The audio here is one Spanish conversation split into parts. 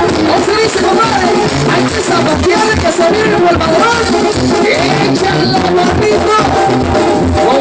¿Cómo se dice, compadre? Hay que zapatear, hay que salir en el balón. ¡Échale la manito! ¡Con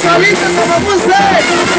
solito como usted.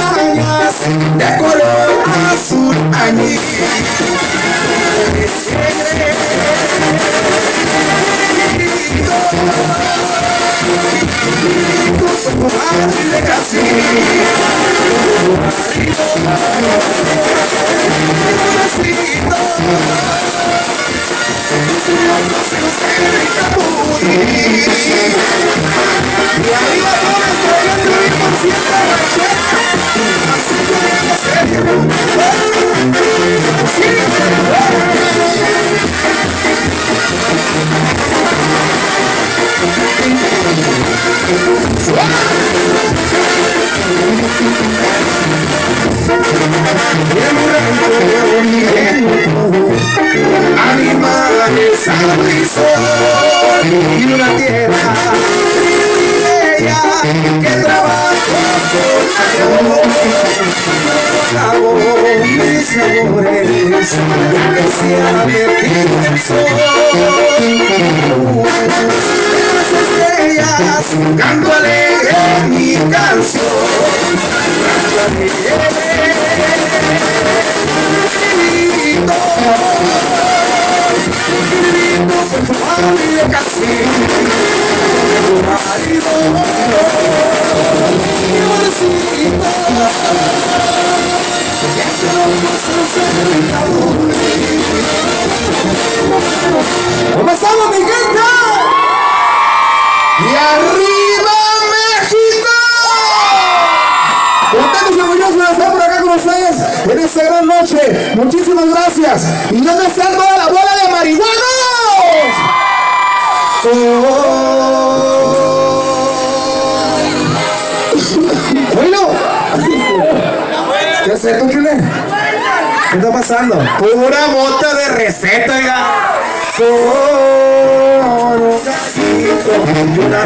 montañas de color azul añil de casi una tierra. Ella que trabaja acabo mis labores que se ha metido el las estrellas alegre mi canción. grito por tu madre casi tu marido ¿Cómo mi gente? ¡Y arriba México! Contentos y orgullosos de estar por acá con ustedes en esta gran noche. Muchísimas gracias. ¿Y dónde está toda la bola de marihuanos? Oh. ¿Qué es esto, Chile? ¿Qué está pasando? Pura bota de receta, oiga. Con un gatito y una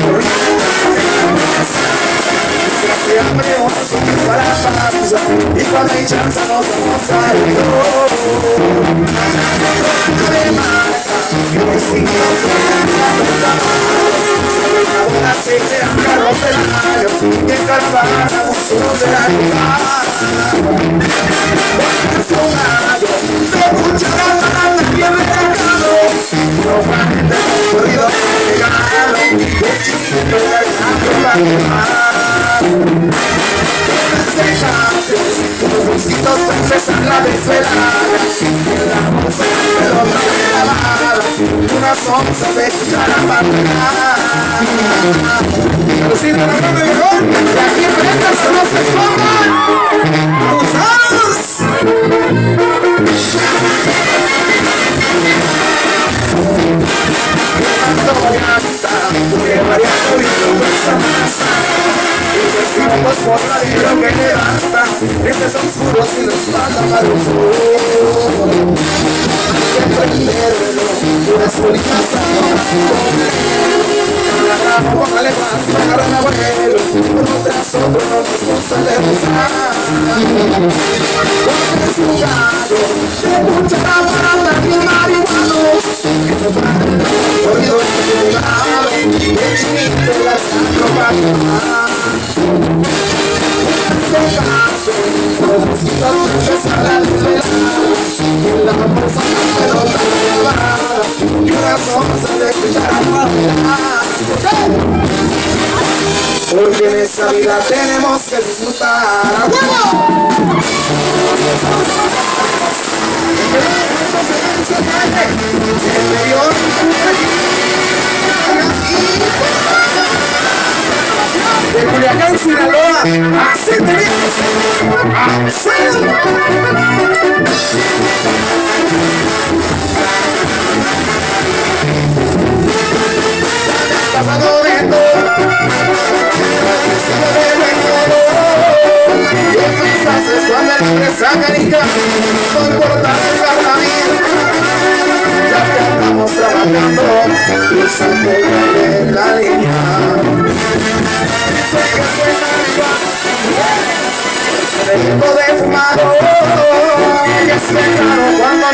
para paz Y cuando hay chance nos vamos carros del año Y en caravana muchos de la vida Se la la Los mosquitos empezan la desvelada En la pero no de lavada Una sonza de cuchara Pero si no la mano mejor Y aquí enfrente se nos escondan Porque es un gato Se escuchará para andar bien marihuano Que no para porque en esta vida tenemos que disfrutar. De Culiacán, Sinaloa, así tenemos, Pasado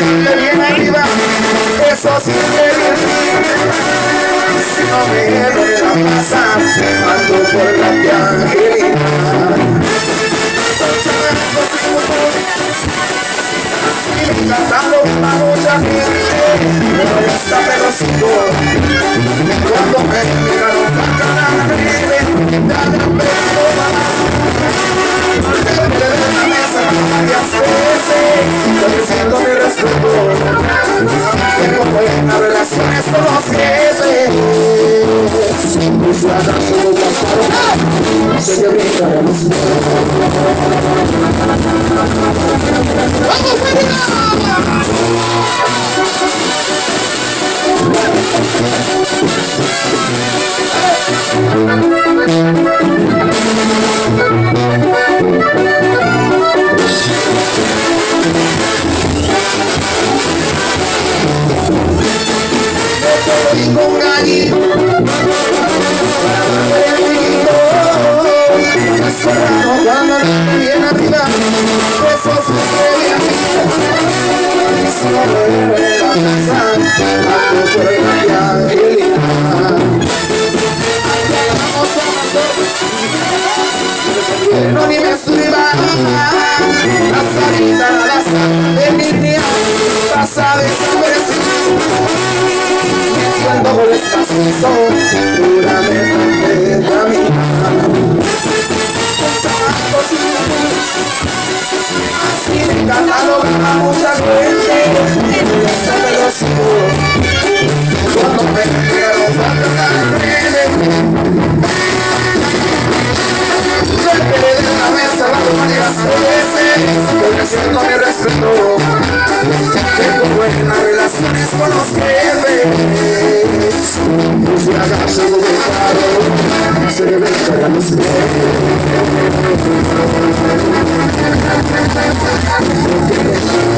cuando viene arriba. Eso siempre si no me duele la pasa ando por la angelina cantando a mucha gente pero ya está pelocito cuando buenas relaciones con los jefes mis ganas como pasaron se me brincan los ¡Vamos, y No ni me suba La salida, la sal de mi día Pasa desapercibida cuando el espacio puramente caminar Así me cataloga mucha gente en esta velocidad Cuando me quiero faltar Golpe Respeto Tengo buenas relaciones con los jefes Se no Se debe cagar los ¿Cómo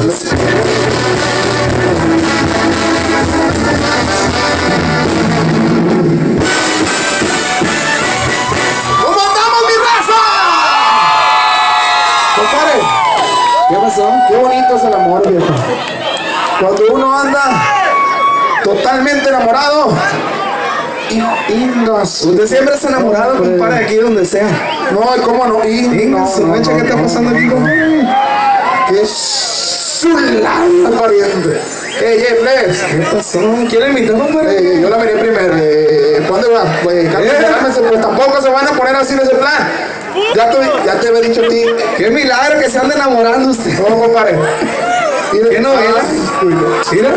andamos mi raza? ¿Qué pasó? Qué bonito es el amor, viejo. Cuando uno anda totalmente enamorado. Ingas. Usted siempre está enamorado, compadre, aquí donde sea. No, ¿cómo no? Ingas, no, no, ¿qué está pasando aquí, compadre? Qué chulada, pariente. Ey, ey, plebes. ¿Qué pasó? ¿Quién le invitó, compadre? Eh, yo la miré primero. Eh, ¿Dónde vas? Pues, cálmese, pues tampoco se van a poner así en ese plan. Ya te, ya te había dicho a ti. Qué milagro que se ande enamorando usted. No, compadre. ¿Qué novela? Mira.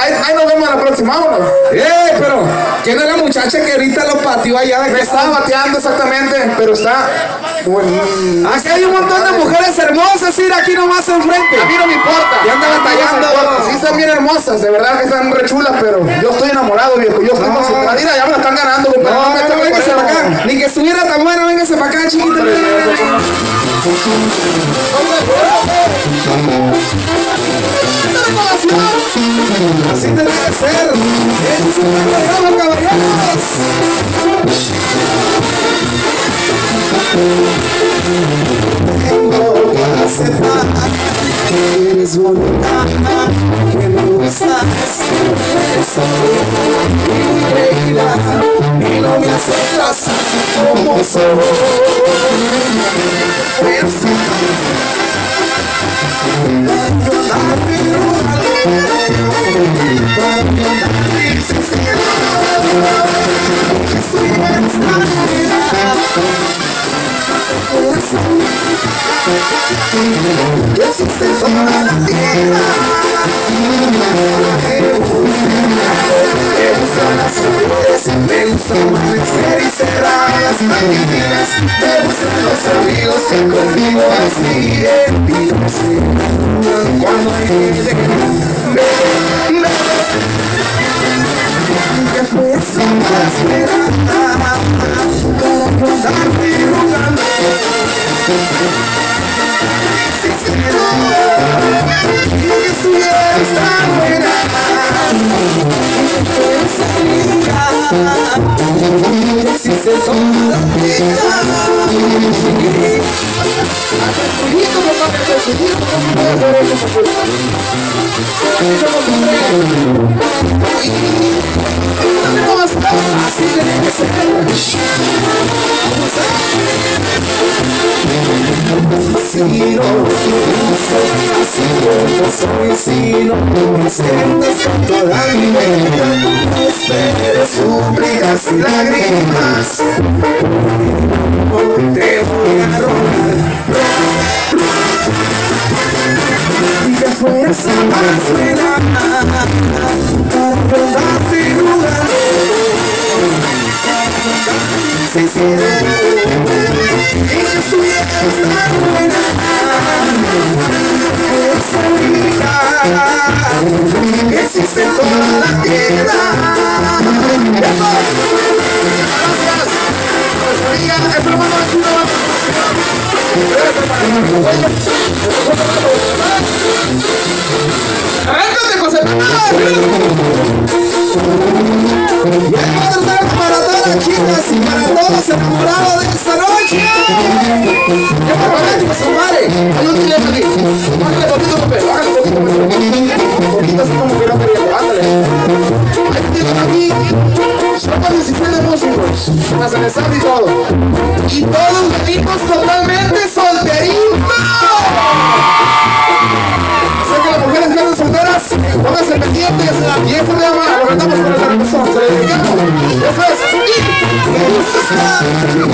Ahí, ahí nos vemos la próxima, vámonos. ¡Eh! Pero, ¿quién es la muchacha que ahorita lo pateó allá? Me estaba bateando exactamente, pero está. Bueno, aquí hay un montón de mujeres hermosas, ir aquí nomás enfrente. A mí no me importa. Y anda batallando. Sí, están bien hermosas, de verdad que están re chulas, pero yo estoy enamorado, viejo. Yo estoy concentrado. Mira, ya me la están ganando, compadre. No, no, véngase para acá. Ni que estuviera tan buena, véngase para acá, chiquita. Así tiene que ser. Es un programa, caballeros. Tengo que aceptar que eres bonita, que me gustas, increíble y no me aceptas como soy. Me amigos que conmigo así Cuando Que fuerza más me da Para contarte jugando Si quiero Y si está buena si se toma la vida Solito, papá, solito, no puedo hacer eso, pues ¿Cómo soy, esperes súplicas y lágrimas Te voy a robar Y que fuerza más me da Para jugar Si quiero Y que estuvieras tan buena. Esa vida Existe la tierra Gracias. Gracias Eso lo mando a chulo ¡Arráncate, José! Y el para todas las chicas y para todos enamorados. ¡Qué romántico, compadre! Hay un dilema aquí. Bájale poquito, papel. Bájale poquito, papel. Poquito así como que no quería. Ándale. Hay un dilema aquí. Somos 17 músicos. Más el y todo. Y todos venimos totalmente solteritos. Sé que las mujeres que andan solteras, pónganse pendientes y eso se llama, lo cantamos con el corazón, se le dedicamos. Eso es, y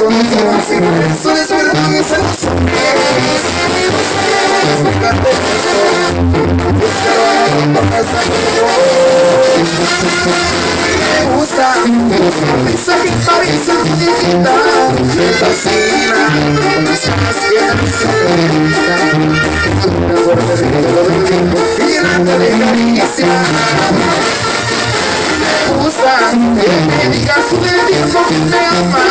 eso, es verdad mis emociones. Explicarte Me gusta, me gusta, piensa que parece infinita, me fascina, piernas que me suerte de todo el tiempo, la caricia. que me diga su tiempo que me ama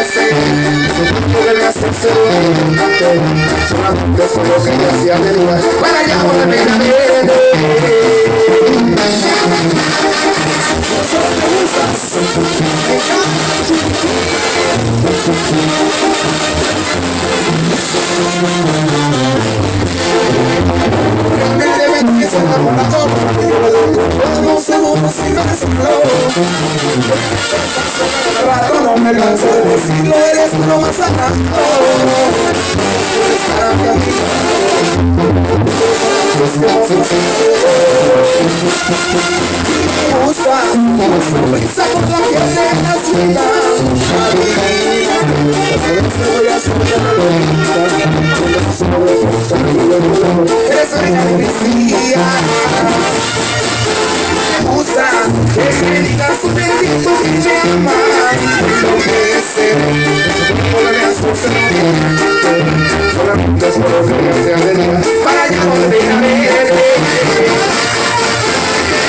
ese que me hace ser solamente solo que me hacía de lugar para Eres lo gusta. Esa puta que deja suelta a soltar Eres reina de mis días Gusta que me digas un bendito que me ama Enloquece. Por la razón se Solamente es por lo que me hace Para ya volver a verte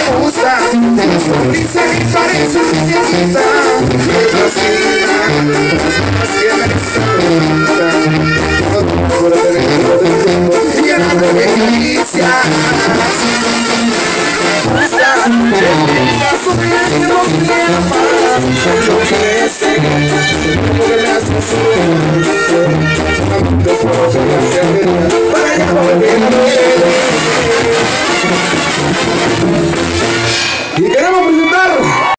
hermosa Tiene sonrisa que parece un viejita Es vacía, es vacía Todo por dentro del cuerpo Llena de delicia. Hermosa, bienvenida a su viaje no quiero más Yo quiero seguir Como que me hace un sueño Solamente puedo Para a